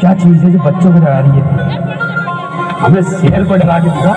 क्या चीज़ है जो बच्चों को डरा रही है? हमें शेर को डरा के दिखा।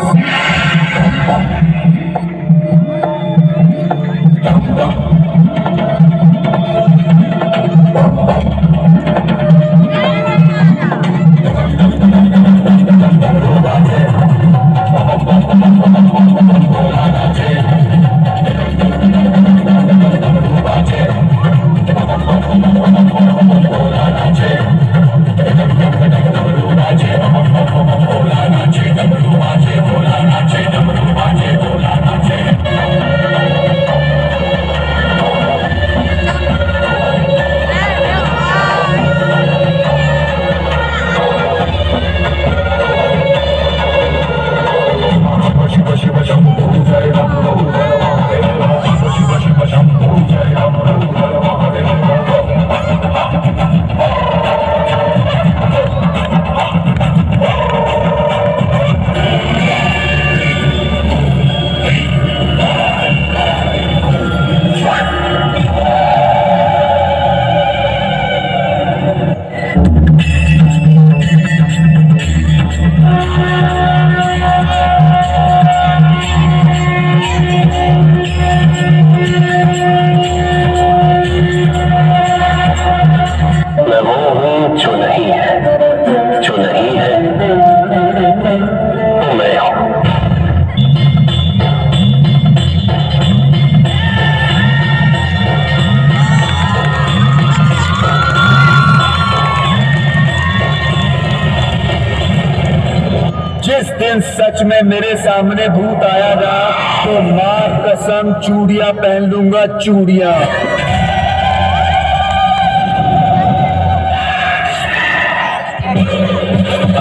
में मेरे सामने भूत आया ना तो माँ कसम, चूड़िया पहन लूँगा, चूड़िया।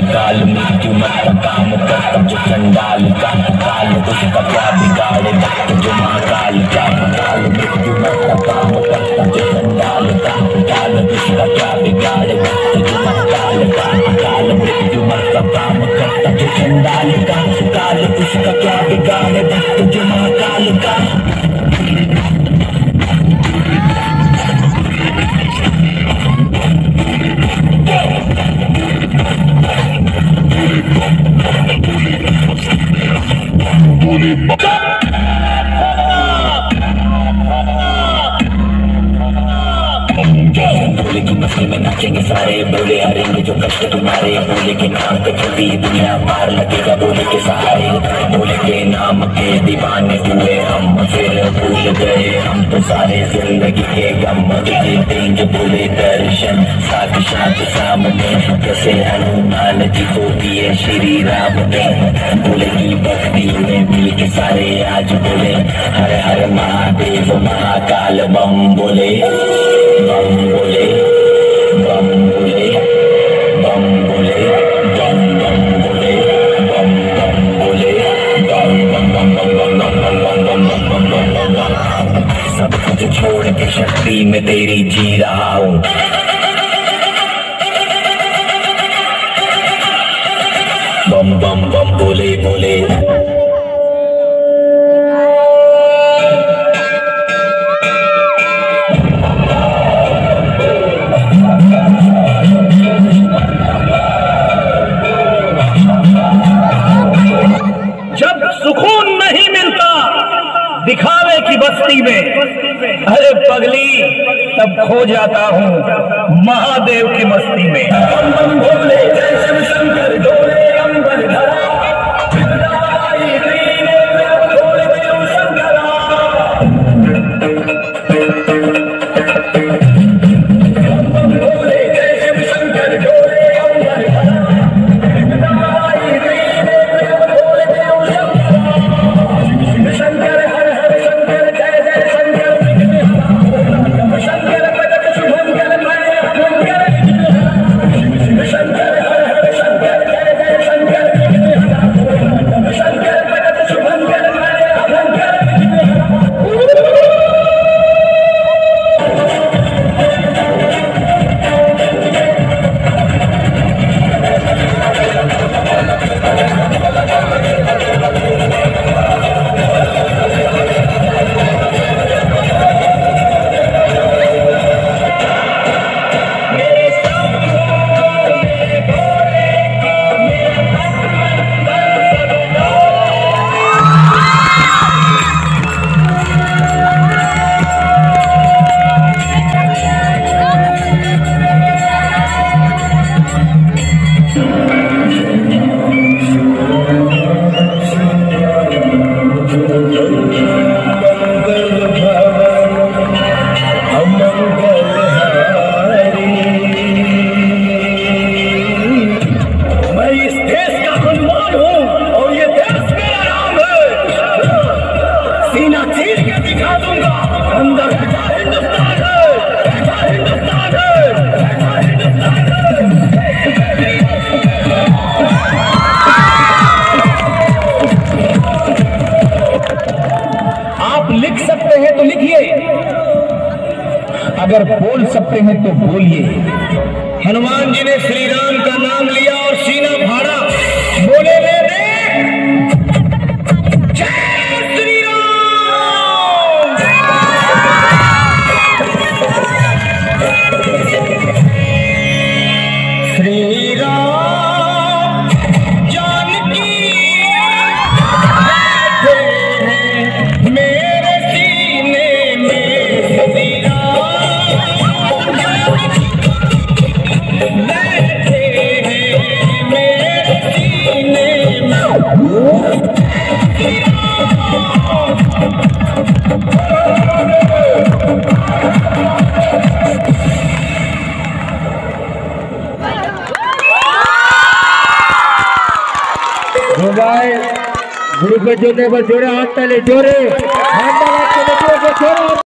काल मृत्यु मत काम कर, जो चंडाल का काल, उसका क्या बिगाड़े जो Kaligale, bakit yung mga kaligal? Bully, bully, bully, bully, बोले की मस्ती में नाचेंगे सारे बोले हरेंगे जो कष्ट तुम्हारे बोले के नाम पे चलती दुनिया पार लगेगा बोले के सहारे बोले के नाम के दीवाने हुए हम फिर भूल गए हम तो सारे ज़िंदगी के गम देंगे बोले दर्शन साथ सामने जैसे हनुमान जी को दिए श्री राम ने बोले की भक्ति में मिल के सारे आज बोले हर हर महादेव महाकाल बम बोले तेरी जी रहा हूँ बम बम बम बोले बोले। खो जाता हूँ महादेव की मस्ती में। तो बोलिए हनुमान जी ने श्री राम का नाम लिया और सीना भाड़ा। बोले, ले दे श्री राम श्री राम जोरे जो नेबर जोड़े हाथ जोरे जोड़े। हाथ जोड़े।